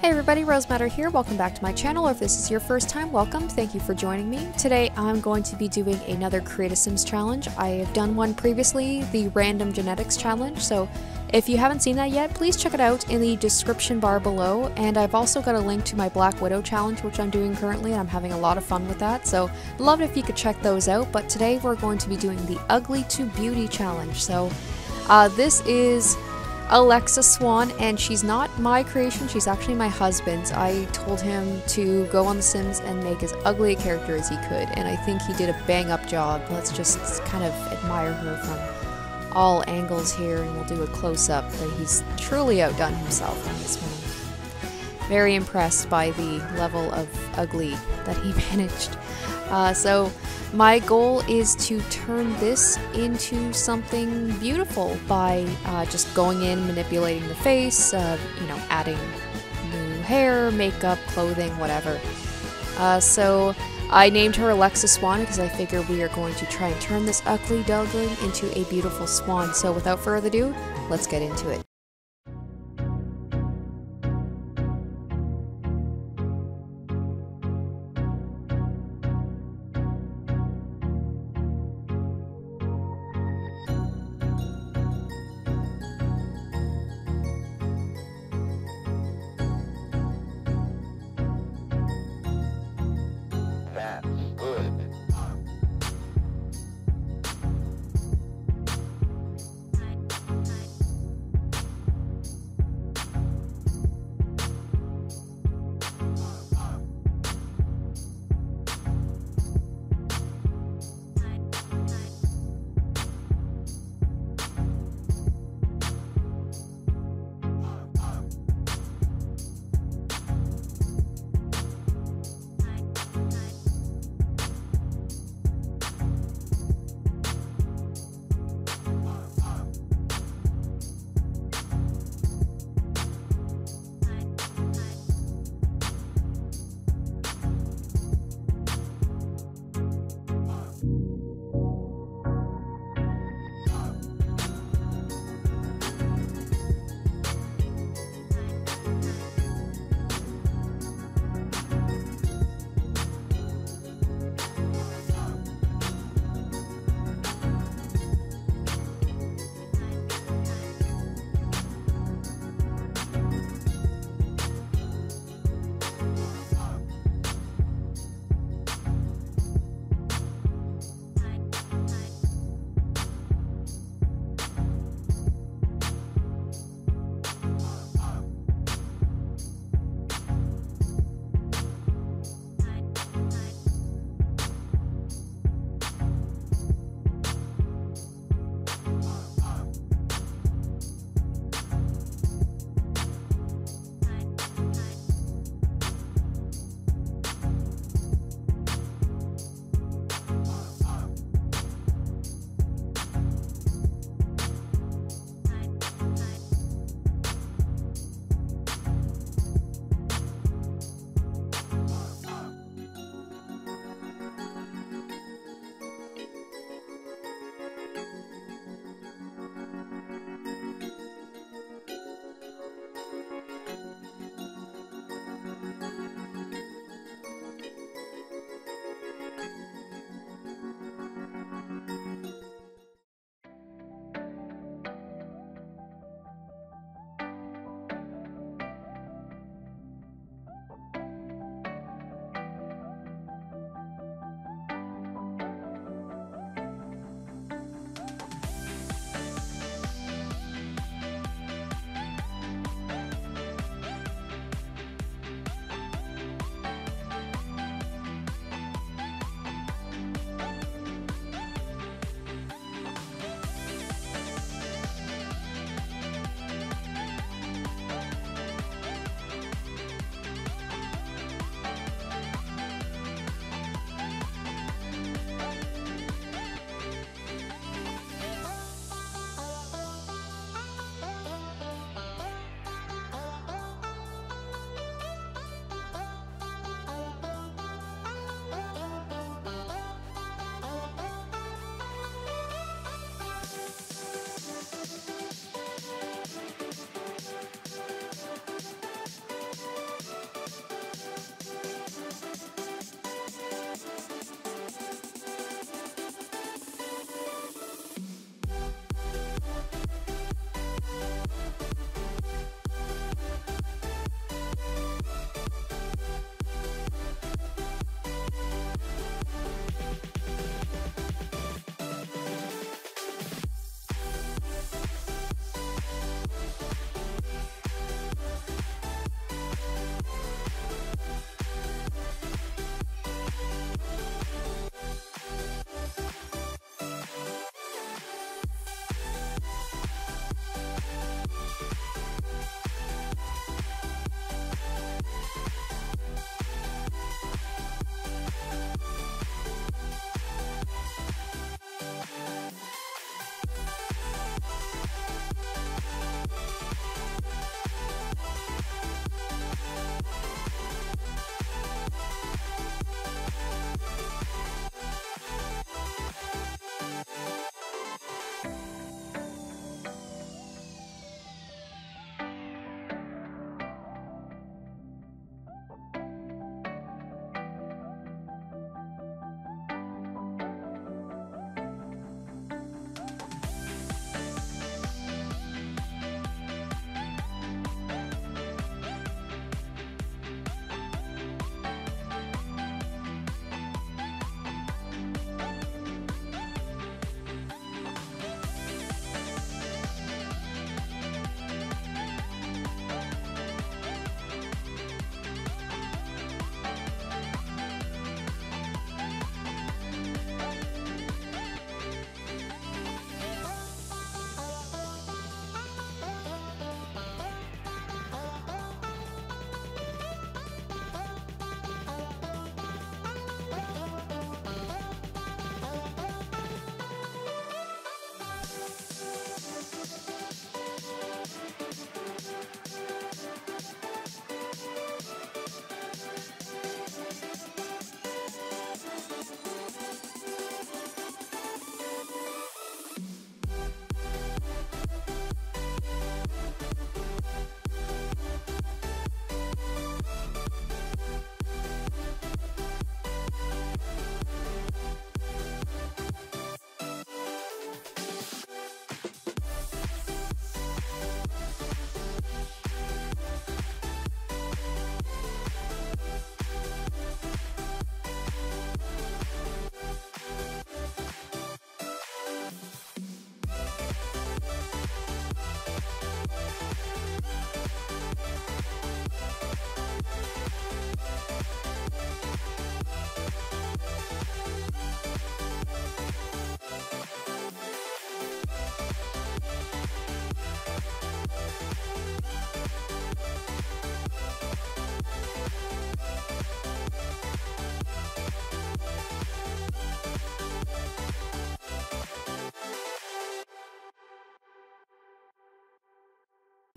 Hey everybody, Rose Matter here. Welcome back to my channel. Or if this is your first time, welcome. Thank you for joining me. Today I'm going to be doing another Create a Sims challenge. I have done one previously, the Random Genetics Challenge, so if you haven't seen that yet, please check it out in the description bar below. And I've also got a link to my Black Widow challenge, which I'm doing currently, and I'm having a lot of fun with that. So love it if you could check those out. But today we're going to be doing the Ugly to Beauty challenge. So uh, this is Alexa Swan, and she's not my creation, she's actually my husband's. I told him to go on The Sims and make as ugly a character as he could, and I think he did a bang up job. Let's just kind of admire her from all angles here, and we'll do a close up, but he's truly outdone himself on this one. Very impressed by the level of ugly that he managed. Uh, so, my goal is to turn this into something beautiful by uh, just going in, manipulating the face, uh, you know, adding new hair, makeup, clothing, whatever. Uh, so I named her Alexa Swan because I figure we are going to try and turn this ugly duckling into a beautiful swan. So without further ado, let's get into it. That's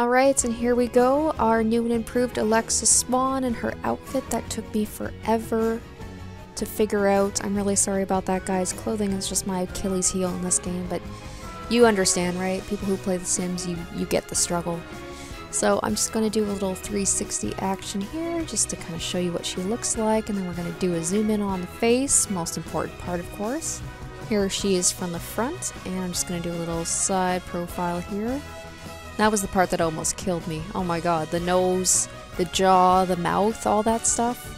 Alright, and here we go, our new and improved Alexa Swan and her outfit that took me forever to figure out. I'm really sorry about that, guys. Clothing is just my Achilles heel in this game, but you understand, right? People who play The Sims, you, you get the struggle. So I'm just going to do a little 360 action here just to kind of show you what she looks like and then we're going to do a zoom in on the face, most important part of course. Here she is from the front and I'm just going to do a little side profile here. That was the part that almost killed me. Oh my god, the nose, the jaw, the mouth, all that stuff.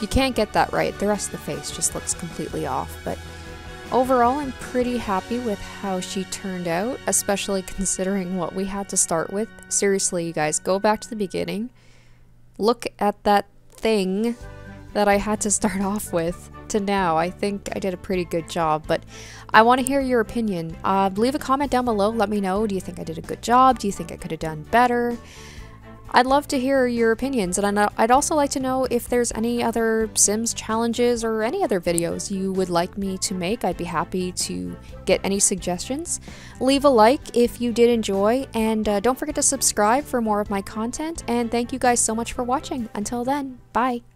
You can't get that right. The rest of the face just looks completely off, but overall I'm pretty happy with how she turned out, especially considering what we had to start with. Seriously, you guys, go back to the beginning. Look at that thing that I had to start off with to now. I think I did a pretty good job, but I want to hear your opinion. Uh, leave a comment down below. Let me know. Do you think I did a good job? Do you think I could have done better? I'd love to hear your opinions, and I'd also like to know if there's any other Sims challenges or any other videos you would like me to make. I'd be happy to get any suggestions. Leave a like if you did enjoy, and uh, don't forget to subscribe for more of my content, and thank you guys so much for watching. Until then, bye!